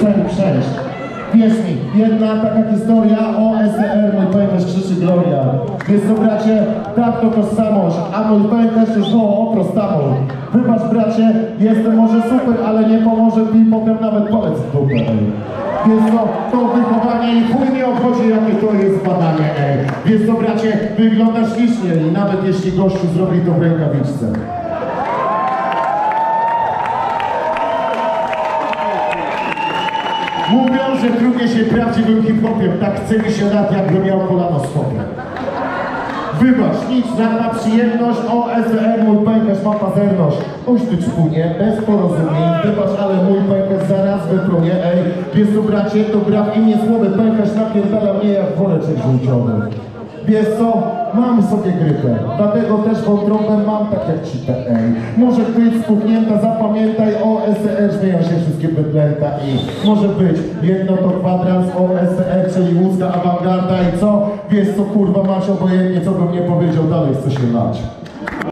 Cześć. Wierz mi, jedna taka historia o SDR, mój pamiętasz krzyczy Gloria. Więc to bracie, tak to tożsamość, a mój pamiętasz też woło o prostamol. Wybacz bracie, jestem może super, ale nie pomoże mi potem nawet palec w dupę. Więc to, to wychowanie i chuj nie obchodzi jakie to jest badanie. Więc to bracie, wyglądasz ślicznie i nawet jeśli gościu zrobi to w rękawiczce. Mówią, że trudnie się prawdziwym hip-hopiem, tak chce mi się lat, jakby miał kolano swobie. Wybacz, nic, żadna przyjemność, o SDR, mój pękarz ma pazerność. Oś ty czpunie, bez porozumień, wybacz, ale mój pękarz zaraz wyprunie, ej. Pies to bracie, to gra w imię słowy, pękarz napierdala mnie jak woreczek żółciowy. Wiesz co, mam sobie grypę, dlatego też wątrobę mam tak jak ci ej. Może być spuchnięta, zapamiętaj o SR, śmieją się wszystkie bydlęta i może być jedno to kwadrans o SR, czyli łódzka awangarda i co? Wiesz co, kurwa, masz obojętnie, co bym nie powiedział, dalej chce się lać.